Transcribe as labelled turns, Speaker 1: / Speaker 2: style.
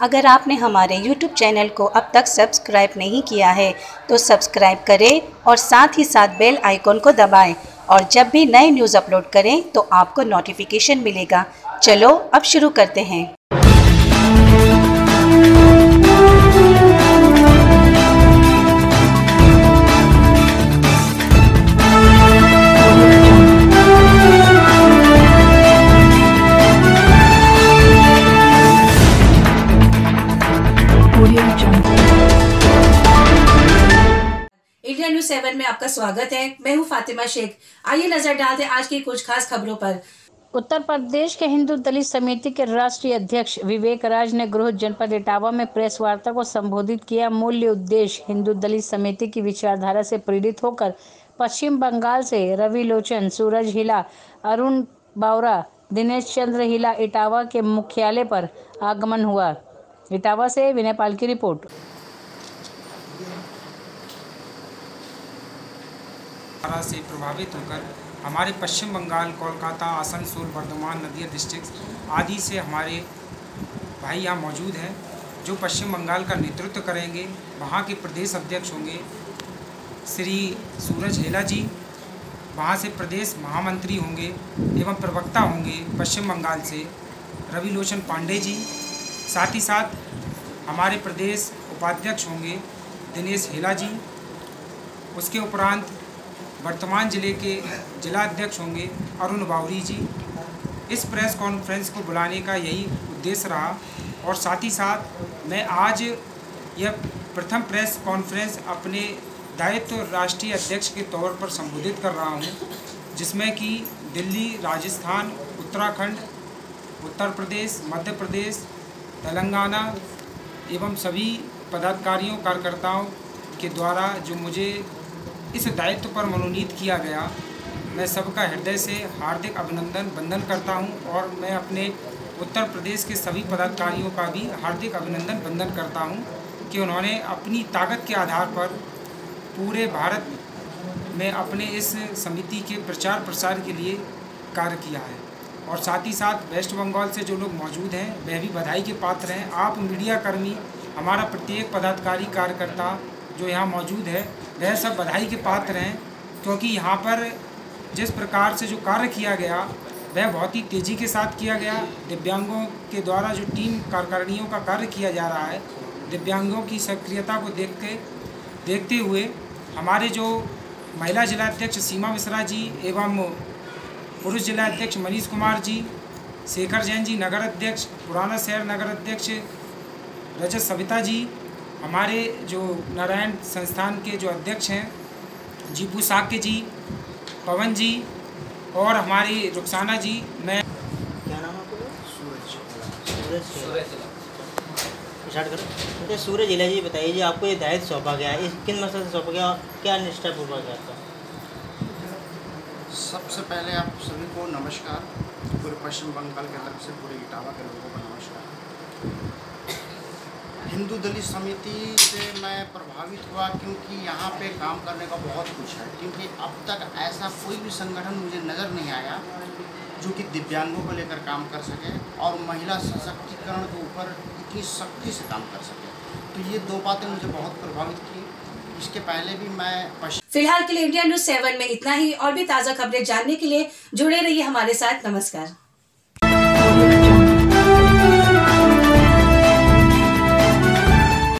Speaker 1: अगर आपने हमारे YouTube चैनल को अब तक सब्सक्राइब नहीं किया है तो सब्सक्राइब करें और साथ ही साथ बेल आइकॉन को दबाएँ। और जब भी नए न्यूज़ अपलोड करें तो आपको नोटिफिकेशन मिलेगा। चलो, अब शुरू करते हैं।
Speaker 2: न्यूज़ सेवन में आपका स्वागत है। मैं हूँ फातिमा शेख। आइए नज़र डालते आज की कुछ खास खबरों पर।
Speaker 3: उत्तर प्रदेश के हिंदू दलित समिति के राष्ट्रीय अध्यक्ष विवेक राज ने गृह जनपद इटावा में प्रेस वार्ता को संबोधित किया। मूल्य उद्देश्य हिंदू दलित समिति की विचारधारा से प्रेरित होकर पश्चिम बंगाल से रवि लोचन सूरज हिला, अरुण बावरा, दिनेश चंद्र हिला इटावा के मुख्यालय पर आगमन हुआ। इटावा से विनय पाल की रिपोर्ट।
Speaker 4: धारा से प्रभावित होकर हमारे पश्चिम बंगाल, कोलकाता, आसनसोल वर्धमान नदिया डिस्ट्रिक्ट आदि से हमारे भाई यहाँ मौजूद हैं, जो पश्चिम बंगाल का नेतृत्व करेंगे। वहाँ के प्रदेश अध्यक्ष होंगे श्री सूरज हेला जी। वहाँ से प्रदेश महामंत्री होंगे एवं प्रवक्ता होंगे पश्चिम बंगाल से रवि लोचन पांडे जी। साथ ही साथ हमारे प्रदेश उपाध्यक्ष होंगे दिनेश हेला जी। उसके उपरांत वर्तमान ज़िले के जिला अध्यक्ष होंगे अरुण बावरी जी। इस प्रेस कॉन्फ्रेंस को बुलाने का यही उद्देश्य रहा और साथ ही साथ मैं आज यह प्रथम प्रेस कॉन्फ्रेंस अपने दायित्व राष्ट्रीय अध्यक्ष के तौर पर संबोधित कर रहा हूँ, जिसमें कि दिल्ली, राजस्थान, उत्तराखंड, उत्तर प्रदेश, मध्य प्रदेश, तेलंगाना एवं सभी पदाधिकारियों, कार्यकर्ताओं के द्वारा जो मुझे इस दायित्व पर मनोनीत किया गया। मैं सबका हृदय से हार्दिक अभिनंदन, वंदन करता हूँ और मैं अपने उत्तर प्रदेश के सभी पदाधिकारियों का भी हार्दिक अभिनंदन, वंदन करता हूँ कि उन्होंने अपनी ताकत के आधार पर पूरे भारत में अपने इस समिति के प्रचार प्रसार के लिए कार्य किया है। और साथ ही साथ वेस्ट बंगाल से जो लोग मौजूद हैं, वह भी बधाई के पात्र हैं। आप मीडिया कर्मी हमारा प्रत्येक पदाधिकारी, कार्यकर्ता जो यहाँ मौजूद है, वह सब बधाई के पात्र हैं, क्योंकि यहाँ पर जिस प्रकार से जो कार्य किया गया, वह बहुत ही तेज़ी के साथ किया गया। दिव्यांगों के द्वारा जो टीम कार्यकारिणियों का कार्य किया जा रहा है, दिव्यांगों की सक्रियता को देख के देखते हुए हमारे जो महिला जिलाध्यक्ष सीमा मिश्रा जी एवं पुरुष जिलाध्यक्ष मनीष कुमार जी, शेखर जैन जी नगर अध्यक्ष, पुराना शहर नगर अध्यक्ष रजत सविता जी हमारे जो नारायण संस्थान के जो अध्यक्ष हैं जीपू साक्य जी पवन जी और हमारी रुखसाना जी मैं
Speaker 5: क्या नाम है आपका? सूरज सूरज स्टार्ट करो। तो सूरज जिला जी बताइए जी आपको ये दायित्व सौंपा गया है। इस किन मकसद से सौंपा गया क्या निष्ठापूर्वक है आपका?
Speaker 6: सबसे पहले आप सभी को नमस्कार। पूरे पश्चिम बंगाल के तरफ़ से पूरे इटावा के लोगों को नमस्कार। हिंदू दलित समिति से मैं प्रभावित हुआ क्योंकि यहाँ पे काम करने का बहुत कुछ है। क्योंकि अब तक ऐसा कोई भी संगठन मुझे नज़र नहीं आया जो कि दिव्यांगों को लेकर काम कर सके और महिला सशक्तिकरण के ऊपर इतनी सख्ती से काम कर सके। तो ये दो बातें मुझे बहुत प्रभावित की। इसके पहले भी मैं
Speaker 2: फ़िलहाल के लिए इंडिया न्यूज़ सेवन में इतना ही। और भी ताज़ा खबरें जानने के लिए जुड़े रहिए हमारे साथ। नमस्कार।